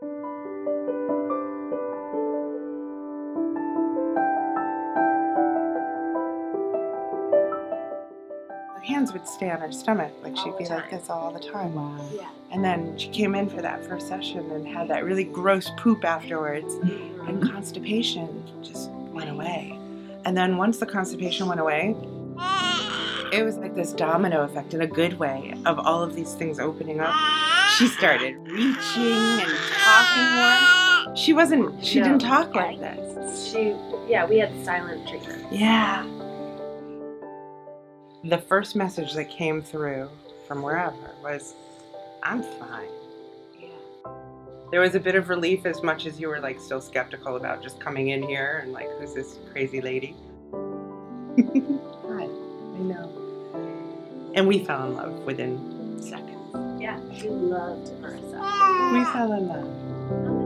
Her hands would stay on her stomach, like she'd be the like this all the time. Wow. Yeah. And then she came in for that first session and had that really gross poop afterwards, mm-hmm. and constipation just went away. And then once the constipation went away, it was like this domino effect in a good way of all of these things opening up. She started reaching and talking more. She wasn't, she No. didn't talk like this. She, yeah, we had silent treatment. Yeah. The first message that came through from wherever was, I'm fine. Yeah. There was a bit of relief as much as you were like still skeptical about just coming in here and like, who's this crazy lady? Hi, I know. And we fell in love within seconds. Yeah, she loved Marissa. We fell in love.